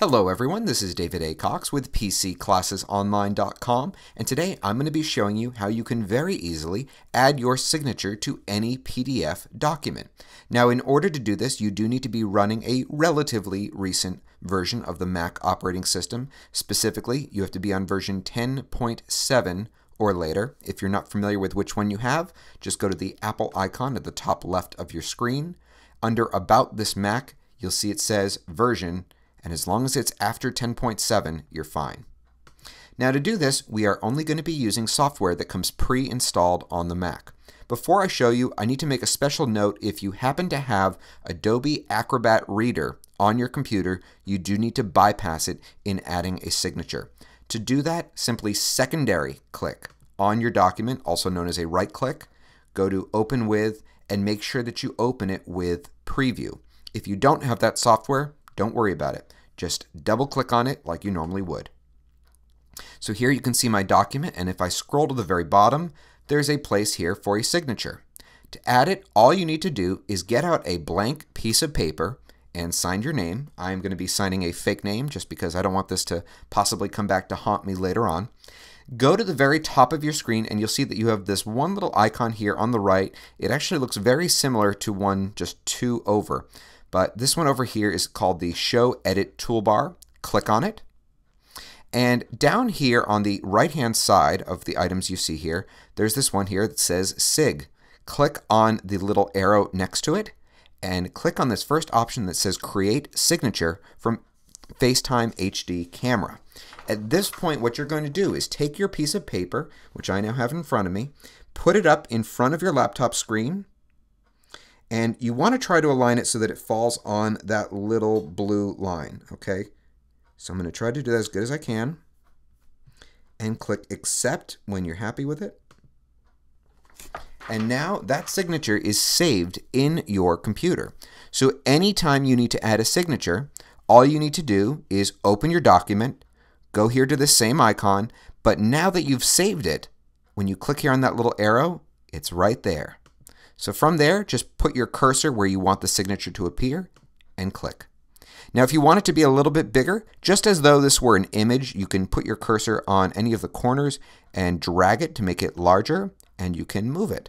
Hello everyone, this is David A. Cox with PCClassesOnline.com and today I'm going to be showing you how you can very easily add your signature to any PDF document. Now in order to do this you do need to be running a relatively recent version of the Mac operating system. Specifically, you have to be on version 10.7 or later. If you're not familiar with which one you have, just go to the Apple icon at the top left of your screen. Under About This Mac, you'll see it says Version and as long as it's after 10.7, you're fine. Now to do this, we are only going to be using software that comes pre-installed on the Mac. Before I show you, I need to make a special note if you happen to have Adobe Acrobat Reader on your computer, you do need to bypass it in adding a signature. To do that, simply secondary click on your document, also known as a right click, go to Open With, and make sure that you open it with Preview. If you don't have that software, don't worry about it. Just double click on it like you normally would. So here you can see my document, and if I scroll to the very bottom, there's a place here for a signature. To add it, all you need to do is get out a blank piece of paper and sign your name. I'm going to be signing a fake name just because I don't want this to possibly come back to haunt me later on. Go to the very top of your screen and you'll see that you have this one little icon here on the right. It actually looks very similar to one just two over. But this one over here is called the Show Edit Toolbar. Click on it. And down here on the right hand side of the items you see here, there's this one here that says SIG. Click on the little arrow next to it and click on this first option that says Create Signature from FaceTime HD Camera. At this point, what you're going to do is take your piece of paper, which I now have in front of me, put it up in front of your laptop screen, and you want to try to align it so that it falls on that little blue line, okay? So I'm going to try to do that as good as I can. And click accept when you're happy with it. And now that signature is saved in your computer. So anytime you need to add a signature, all you need to do is open your document, go here to the same icon, but now that you've saved it, when you click here on that little arrow, it's right there. So from there, just put your cursor where you want the signature to appear and click. Now if you want it to be a little bit bigger, just as though this were an image, you can put your cursor on any of the corners and drag it to make it larger, and you can move it.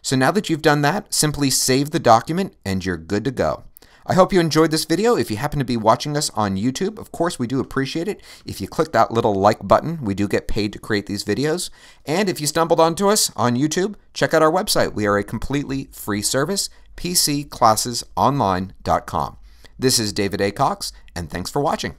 So now that you've done that, simply save the document and you're good to go. I hope you enjoyed this video. If you happen to be watching us on YouTube, of course, we do appreciate it. If you click that little like button, we do get paid to create these videos. And if you stumbled onto us on YouTube, check out our website. We are a completely free service, pcclassesonline.com. This is David A. Cox, and thanks for watching.